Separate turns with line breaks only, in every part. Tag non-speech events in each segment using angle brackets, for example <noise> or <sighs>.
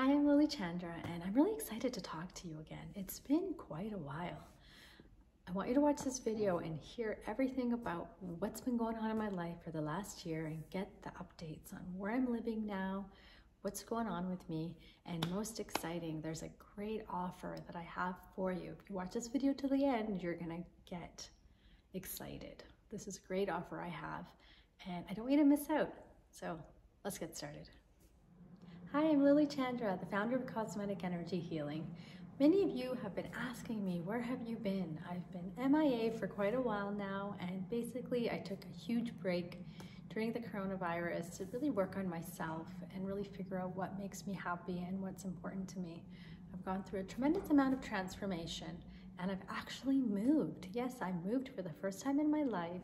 Hi, I'm Lily Chandra, and I'm really excited to talk to you again. It's been quite a while. I want you to watch this video and hear everything about what's been going on in my life for the last year and get the updates on where I'm living now, what's going on with me, and most exciting, there's a great offer that I have for you. If you watch this video to the end, you're gonna get excited. This is a great offer I have, and I don't want you to miss out. So let's get started. Hi, I'm Lily Chandra, the founder of Cosmetic Energy Healing. Many of you have been asking me, where have you been? I've been MIA for quite a while now, and basically I took a huge break during the coronavirus to really work on myself and really figure out what makes me happy and what's important to me. I've gone through a tremendous amount of transformation and I've actually moved. Yes, I moved for the first time in my life.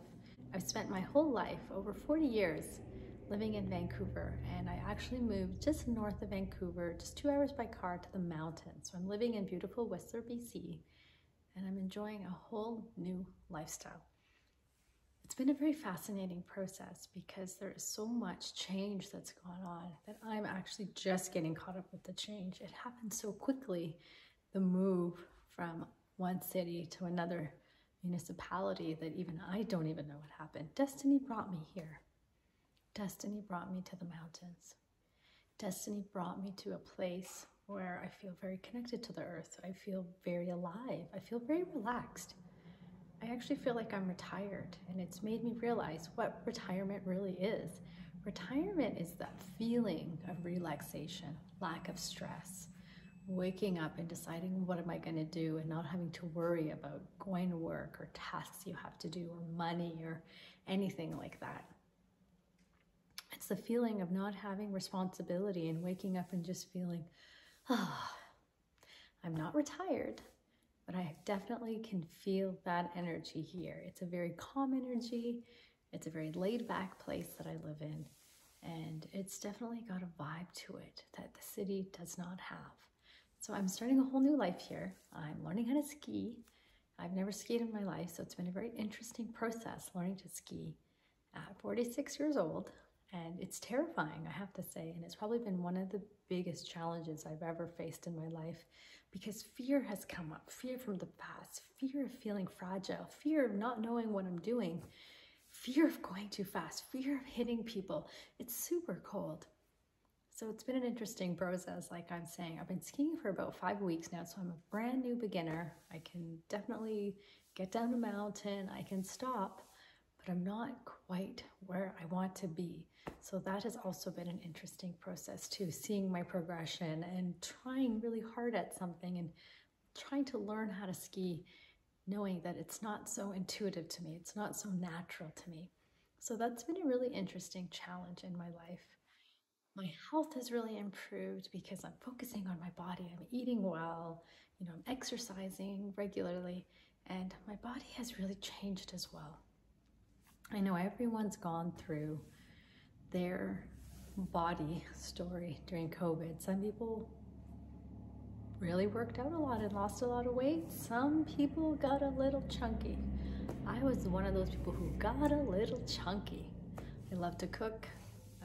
I've spent my whole life, over 40 years, living in Vancouver and I actually moved just north of Vancouver, just two hours by car to the mountains. So I'm living in beautiful Whistler, BC, and I'm enjoying a whole new lifestyle. It's been a very fascinating process because there is so much change that's gone on that I'm actually just getting caught up with the change. It happened so quickly, the move from one city to another municipality that even I don't even know what happened. Destiny brought me here. Destiny brought me to the mountains. Destiny brought me to a place where I feel very connected to the earth. I feel very alive. I feel very relaxed. I actually feel like I'm retired, and it's made me realize what retirement really is. Retirement is that feeling of relaxation, lack of stress, waking up and deciding what am I going to do and not having to worry about going to work or tasks you have to do or money or anything like that. It's the feeling of not having responsibility and waking up and just feeling, oh, I'm not retired, but I definitely can feel that energy here. It's a very calm energy. It's a very laid back place that I live in. And it's definitely got a vibe to it that the city does not have. So I'm starting a whole new life here. I'm learning how to ski. I've never skied in my life, so it's been a very interesting process learning to ski at 46 years old. And it's terrifying, I have to say. And it's probably been one of the biggest challenges I've ever faced in my life because fear has come up fear from the past, fear of feeling fragile, fear of not knowing what I'm doing, fear of going too fast, fear of hitting people. It's super cold. So it's been an interesting process, like I'm saying. I've been skiing for about five weeks now, so I'm a brand new beginner. I can definitely get down a mountain, I can stop, but I'm not quite where I want to be. So that has also been an interesting process too, seeing my progression and trying really hard at something and trying to learn how to ski, knowing that it's not so intuitive to me, it's not so natural to me. So that's been a really interesting challenge in my life. My health has really improved because I'm focusing on my body. I'm eating well, you know, I'm exercising regularly, and my body has really changed as well. I know everyone's gone through their body story during COVID. Some people really worked out a lot and lost a lot of weight. Some people got a little chunky. I was one of those people who got a little chunky. I love to cook.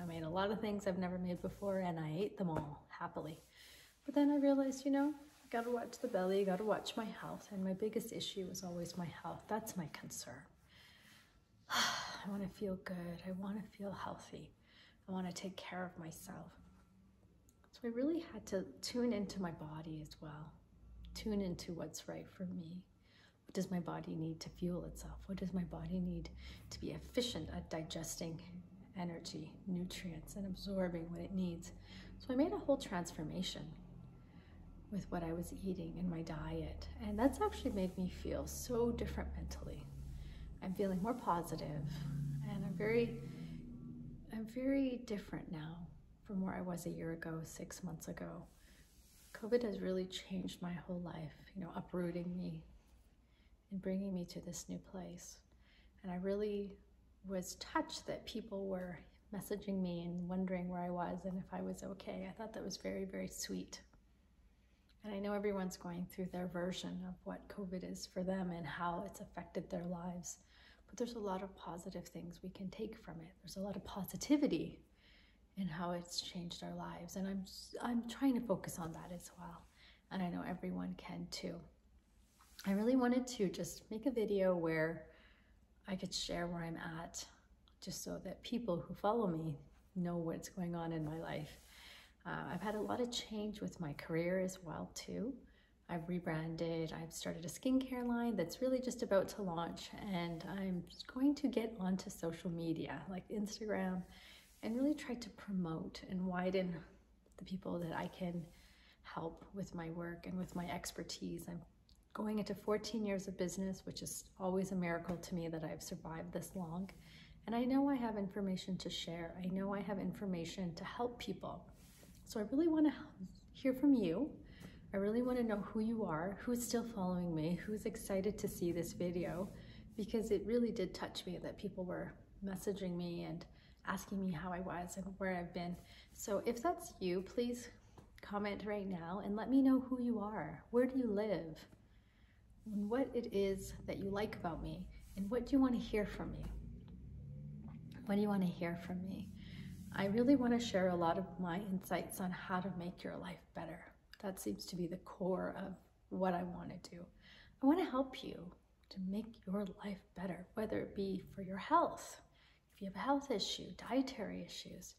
I made a lot of things I've never made before and I ate them all happily. But then I realized, you know, I gotta watch the belly, gotta watch my health. And my biggest issue was always my health. That's my concern. <sighs> I wanna feel good. I wanna feel healthy. I want to take care of myself. So I really had to tune into my body as well, tune into what's right for me. What does my body need to fuel itself? What does my body need to be efficient at digesting energy, nutrients, and absorbing what it needs? So I made a whole transformation with what I was eating in my diet. And that's actually made me feel so different mentally. I'm feeling more positive and I'm very I'm very different now from where I was a year ago, six months ago. COVID has really changed my whole life, you know, uprooting me and bringing me to this new place. And I really was touched that people were messaging me and wondering where I was and if I was okay. I thought that was very, very sweet. And I know everyone's going through their version of what COVID is for them and how it's affected their lives. But there's a lot of positive things we can take from it. There's a lot of positivity in how it's changed our lives. And I'm I'm trying to focus on that as well. And I know everyone can too. I really wanted to just make a video where I could share where I'm at just so that people who follow me know what's going on in my life. Uh, I've had a lot of change with my career as well too. I've rebranded, I've started a skincare line that's really just about to launch and I'm going to get onto social media like Instagram and really try to promote and widen the people that I can help with my work and with my expertise. I'm going into 14 years of business, which is always a miracle to me that I've survived this long. And I know I have information to share. I know I have information to help people. So I really want to hear from you. I really want to know who you are, who's still following me, who's excited to see this video, because it really did touch me that people were messaging me and asking me how I was and where I've been. So if that's you, please comment right now and let me know who you are. Where do you live? And What it is that you like about me and what do you want to hear from me? What do you want to hear from me? I really want to share a lot of my insights on how to make your life better. That seems to be the core of what I want to do. I want to help you to make your life better, whether it be for your health, if you have a health issue, dietary issues,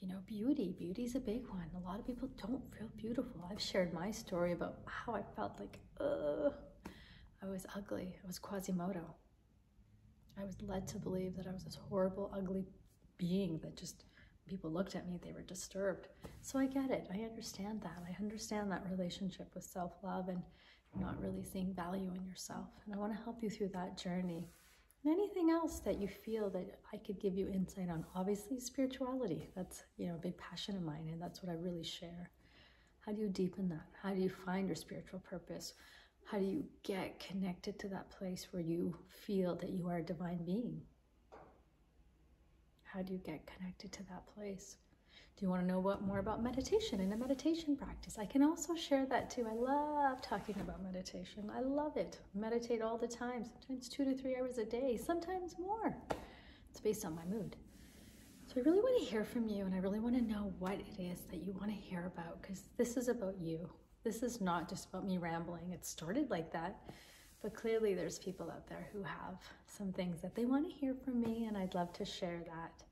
you know, beauty. Beauty is a big one. A lot of people don't feel beautiful. I've shared my story about how I felt like, ugh, I was ugly. I was Quasimodo. I was led to believe that I was this horrible, ugly being that just people looked at me, they were disturbed. So I get it. I understand that. I understand that relationship with self love and not really seeing value in yourself. And I want to help you through that journey. And anything else that you feel that I could give you insight on. Obviously, spirituality. That's you know a big passion of mine, and that's what I really share. How do you deepen that? How do you find your spiritual purpose? How do you get connected to that place where you feel that you are a divine being? How do you get connected to that place? Do you want to know what more about meditation and a meditation practice? I can also share that too. I love talking about meditation. I love it. meditate all the time, sometimes two to three hours a day, sometimes more. It's based on my mood. So I really want to hear from you and I really want to know what it is that you want to hear about because this is about you. This is not just about me rambling. It started like that, but clearly there's people out there who have some things that they want to hear from me and I'd love to share that.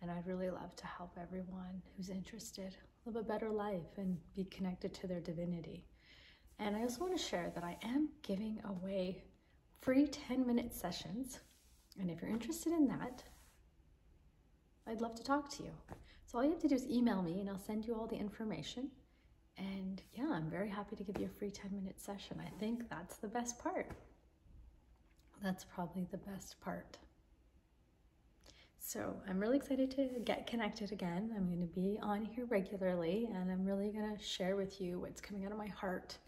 And I'd really love to help everyone who's interested live a better life and be connected to their divinity. And I also want to share that I am giving away free 10 minute sessions. And if you're interested in that, I'd love to talk to you. So all you have to do is email me and I'll send you all the information. And yeah, I'm very happy to give you a free 10 minute session. I think that's the best part. That's probably the best part. So I'm really excited to get connected again. I'm going to be on here regularly and I'm really going to share with you what's coming out of my heart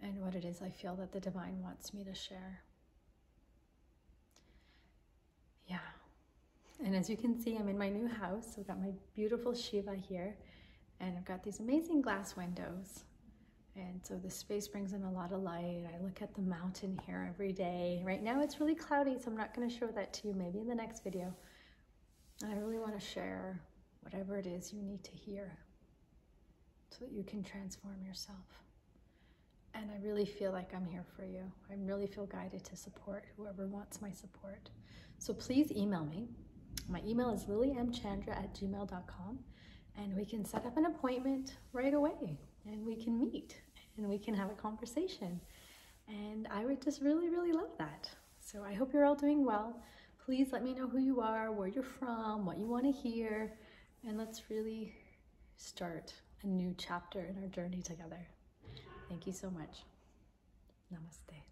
and what it is I feel that the divine wants me to share. Yeah. And as you can see, I'm in my new house. I've got my beautiful Shiva here and I've got these amazing glass windows. And so the space brings in a lot of light. I look at the mountain here every day. Right now it's really cloudy, so I'm not gonna show that to you, maybe in the next video. And I really want to share whatever it is you need to hear so that you can transform yourself. And I really feel like I'm here for you. I really feel guided to support whoever wants my support. So please email me. My email is lilymchandra at gmail.com and we can set up an appointment right away and we can meet and we can have a conversation. And I would just really, really love that. So I hope you're all doing well please let me know who you are, where you're from, what you want to hear, and let's really start a new chapter in our journey together. Thank you so much. Namaste.